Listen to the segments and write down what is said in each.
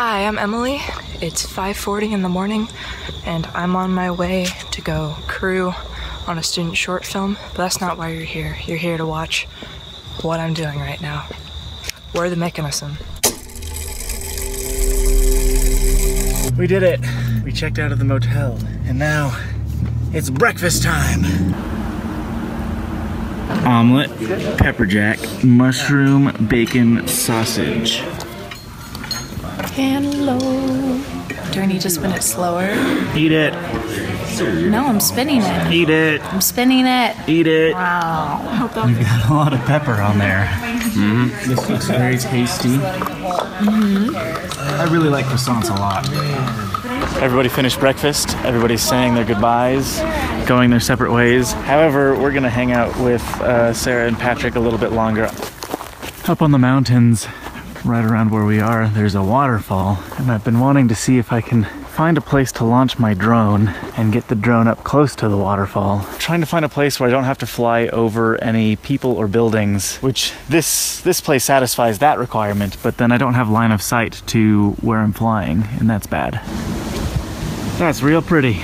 Hi, I'm Emily. It's 5:40 in the morning and I'm on my way to go crew on a student short film, but that's not why you're here. You're here to watch what I'm doing right now. We're the mechanism. We did it. We checked out of the motel and now it's breakfast time. Omelet, pepper jack, mushroom, bacon, sausage. Hello. Do I need to spin it slower? Eat it, No, I'm spinning it. eat it, I'm spinning it. eat it. Wow. We've got a lot of pepper on there. Mm-hmm. This looks very tasty. I really like croissants a lot. Everybody finished breakfast. Everybody's saying their goodbyes, going their separate ways. However, we're gonna hang out with uh, Sarah and Patrick a little bit longer. Up on the mountains, right around where we are, there's a waterfall, and I've been wanting to see if I can find a place to launch my drone and get the drone up close to the waterfall. Trying to find a place where I don't have to fly over any people or buildings, which this this place satisfies that requirement, but then I don't have line of sight to where I'm flying, and that's bad. That's real pretty.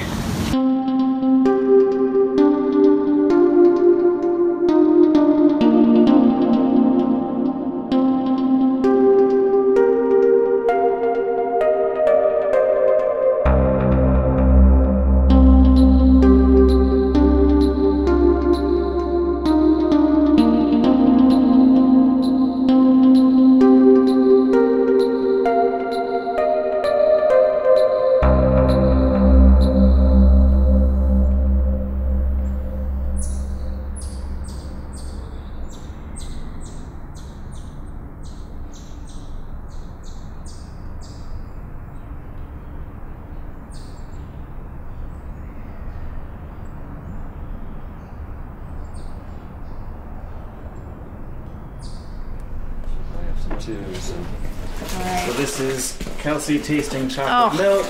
So this is Kelsey tasting chocolate milk.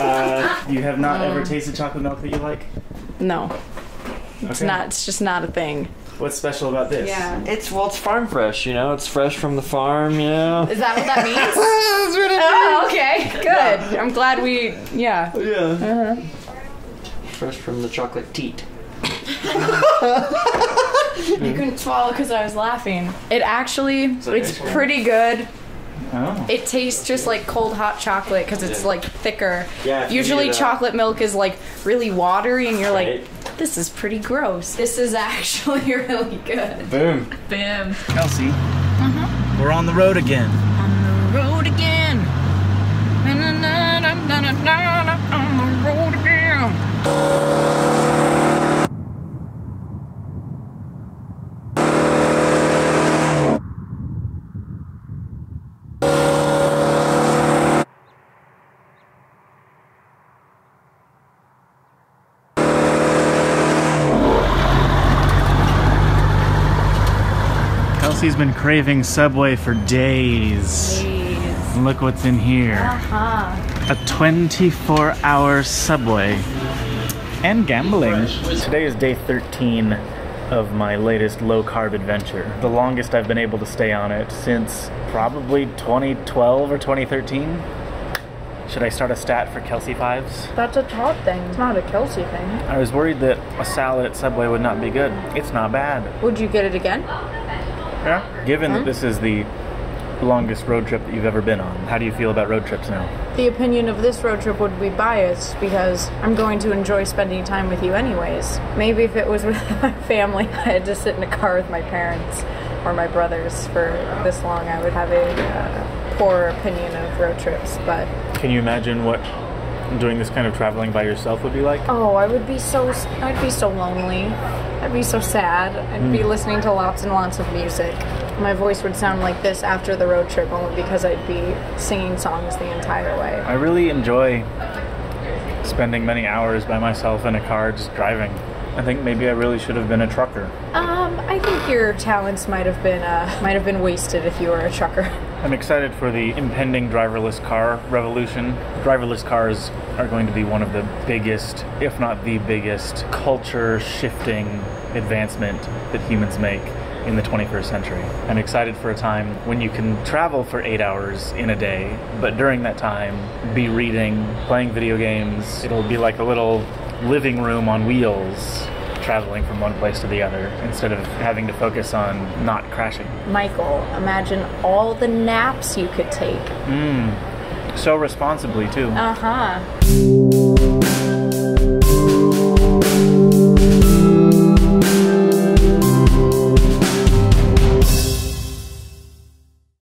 Uh, you have not ever tasted chocolate milk that you like? No. It's Okay. not it's just not a thing. What's special about this? Yeah, It's well, it's farm fresh. You know, it's fresh from the farm. You know. Is that what that means? oh, okay. Good. I'm glad we yeah. Yeah. Fresh from the chocolate teat. You couldn't swallow because I was laughing. It actually, it's nice one. pretty good. Oh. It tastes just like cold hot chocolate because it's like thicker. Yeah, Usually need it, chocolate milk is like really watery and you're Right. like, this is pretty gross. This is actually really good. Boom. Bam. Kelsey, mm-hmm. we're on the road again. On the road again. Na-na-na-na-na-na-na, On the road again. Kelsey's been craving Subway for days. And Look what's in here. Uh-huh. A 24 hour Subway. And gambling. Today is day 13 of my latest low carb adventure. The longest I've been able to stay on it since probably 2012 or 2013. Should I start a stat for Kelsey Fives? That's a Todd thing. It's not a Kelsey thing. I was worried that a salad at Subway would not be good. It's not bad. Would you get it again? Yeah. Given that this is the longest road trip that you've ever been on, how do you feel about road trips now? The opinion of this road trip would be biased because I'm going to enjoy spending time with you anyways. Maybe if it was with my family, I had to sit in a car with my parents or my brothers for this long, I would have a uh, poor opinion of road trips. But Can you imagine what doing this kind of traveling by yourself would be like? oh, I would be so I'd be so lonely. I'd be so sad. I'd be hmm. listening to lots and lots of music. My voice would sound like this after the road trip only because I'd be singing songs the entire way. I really enjoy spending many hours by myself in a car just driving. I think maybe I really should have been a trucker. Um, I think your talents might have been uh, might have been wasted if you were a trucker. I'm excited for the impending driverless car revolution. Driverless cars are going to be one of the biggest, if not the biggest, culture shifting advancement that humans make. in the 21st century. I'm excited for a time when you can travel for eight hours in a day, but during that time, be reading, playing video games. It'll be like a little living room on wheels traveling from one place to the other instead of having to focus on not crashing. Michael, imagine all the naps you could take. So responsibly, too. Uh huh.